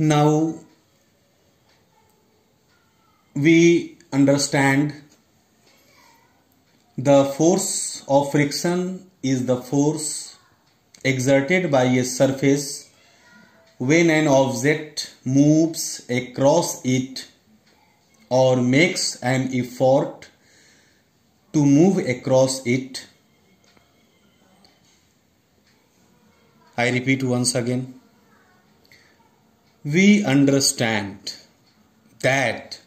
Now we understand the force of friction is the force exerted by a surface when an object moves across it or makes an effort to move across it. I repeat once again. We understand that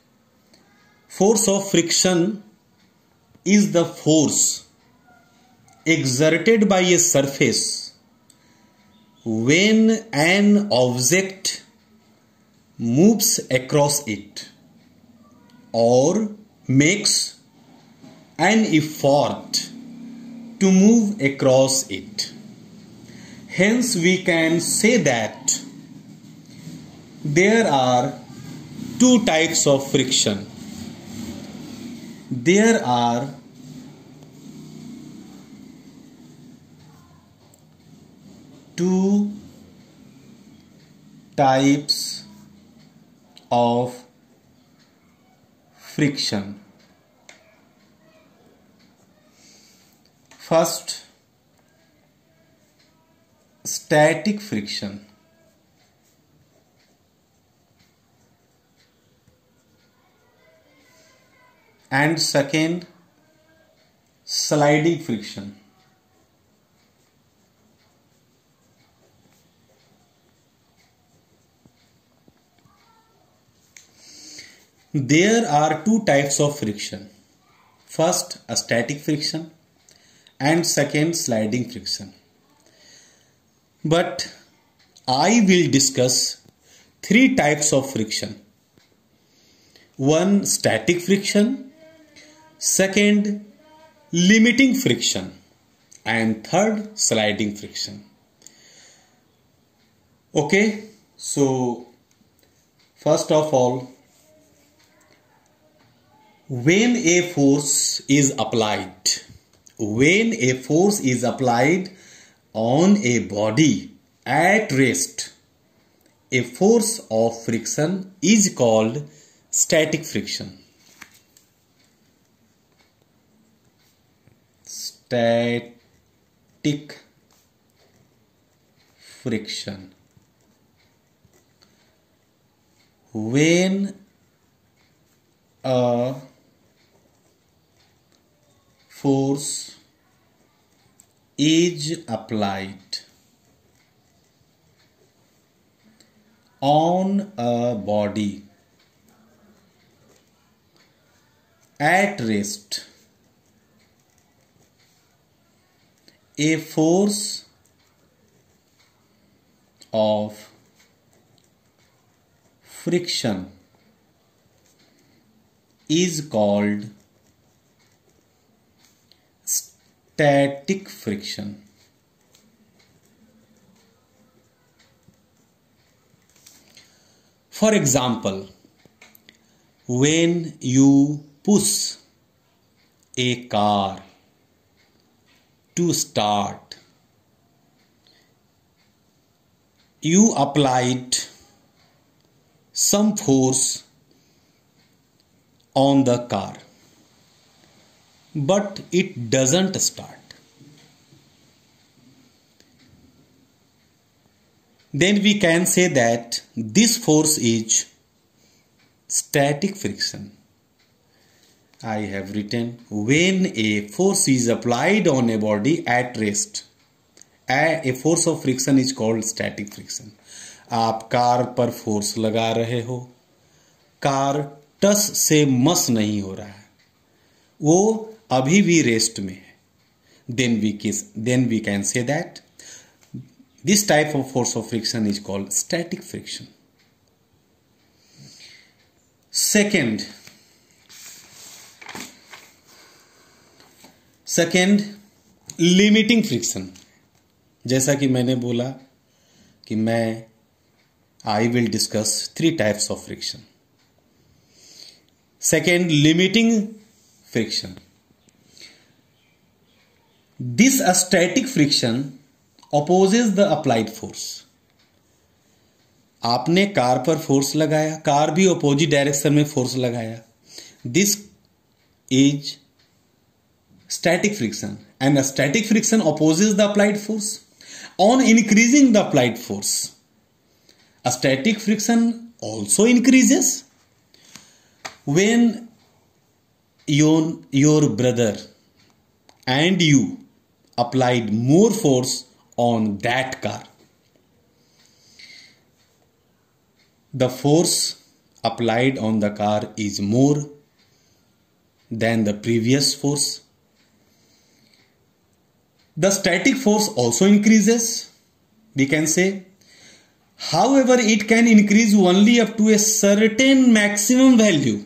force of friction is the force exerted by a surface when an object moves across it or makes an effort to move across it. Hence, we can say that there are two types of friction. There are two types of friction. First, static friction. And second, sliding friction. There are two types of friction. First, a static friction and second, sliding friction. But I will discuss three types of friction. One, static friction. Second, limiting friction. And third, sliding friction. Okay, so first of all, when a force is applied when a force is applied on a body at rest a force of friction is called static friction static friction. When a force is applied on a body at rest a force of friction is called static friction. For example, when you push a car to start, you applied some force on the car but it doesn't start. Then we can say that this force is static friction. I have written when a force is applied on a body at rest, a force of friction is called static friction. आप car पर force लगा रहे हो। Car टस से मस नहीं हो रहा है। वो अभी भी रेस्ट में है। देन वी किस then we can say that this type of force of friction is called static friction second second limiting friction जैसा कि मैंने बोला कि मैं I will discuss three types of friction second limiting friction This static friction opposes the applied force आपने car पर force लगाया, car भी अपोजिट डायरेक्शन में फोर्स लगाया. This is static friction. And a static friction opposes the applied force. On increasing the applied force a static friction also increases. When your, your brother and you applied more force on that car the force applied on the car is more than the previous force the static force also increases, we can say. However, it can increase only up to a certain maximum value.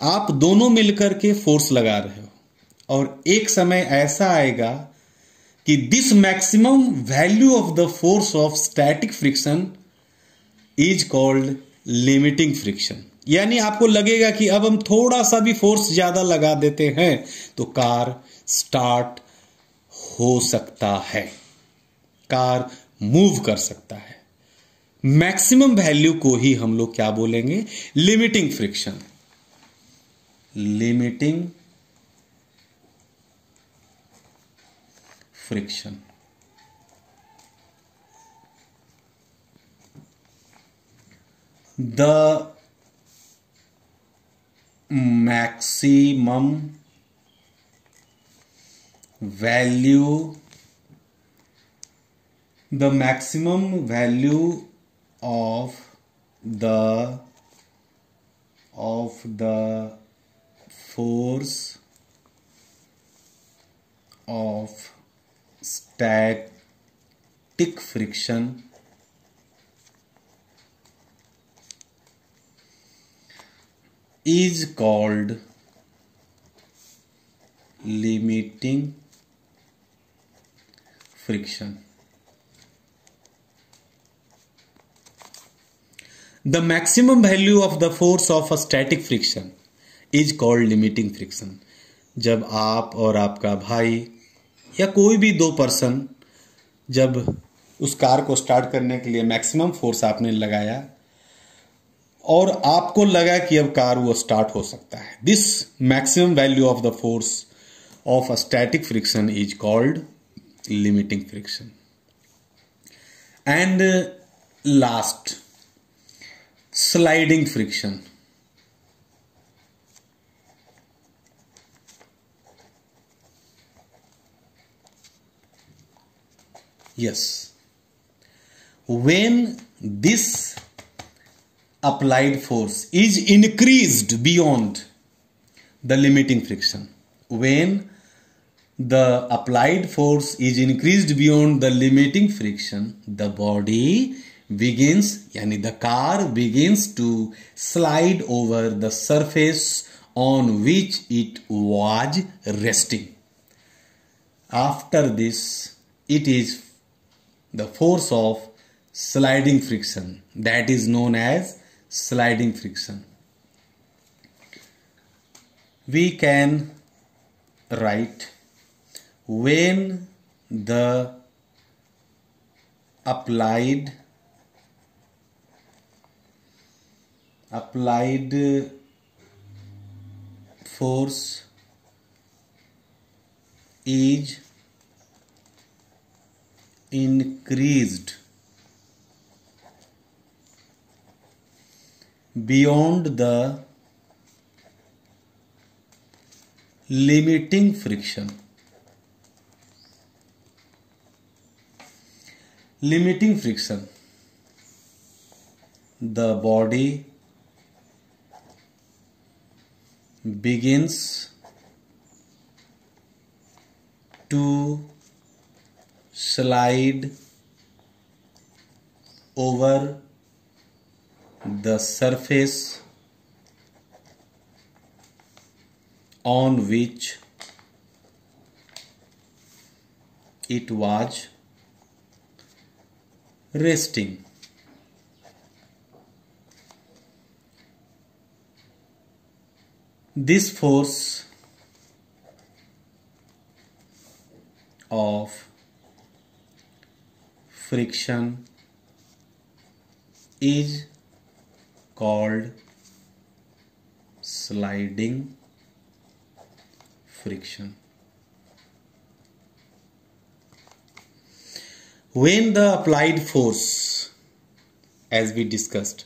आप दोनों मिलकर के force लगा रहे हो और एक समय ऐसा आएगा कि this maximum value of the force of static friction is called limiting friction यानी आपको लगेगा कि अब हम थोड़ा सा भी फोर्स ज़्यादा लगा देते हैं तो कार स्टार्ट हो सकता है। कार मूव कर सकता है। मैक्सिमम वैल्यू को ही हम लोग क्या बोलेंगे? Limiting friction limiting friction the maximum value the maximum value of the of the force of static friction is called limiting friction. The maximum value of the force of a static friction is called limiting friction. जब आप और आपका भाई या कोई भी दो person जब उस कार को स्टार्ट करने के लिए मैक्सिमम फोर्स आपने लगाया और आपको लगा कि अब कार वो स्टार्ट हो सकता है this maximum value of the force of a static friction is called limiting friction. And uh, last sliding friction. Yes. When this applied force is increased beyond the limiting friction when the applied force is increased beyond the limiting friction, the body begins, yani the car begins to slide over the surface on which it was resting. After this, it is the force of sliding friction that is known as sliding friction. We can write when the applied applied force is increased beyond the limiting friction limiting friction. The body begins to slide over the surface on which it was resting. This force of friction is called sliding friction. When the applied force, as we discussed,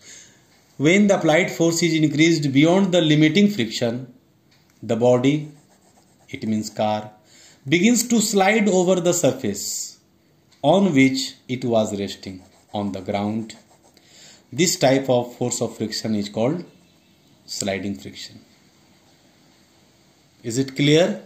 when the applied force is increased beyond the limiting friction, the body, it means car, begins to slide over the surface on which it was resting on the ground. This type of force of friction is called sliding friction. Is it clear?